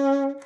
Mm-hmm.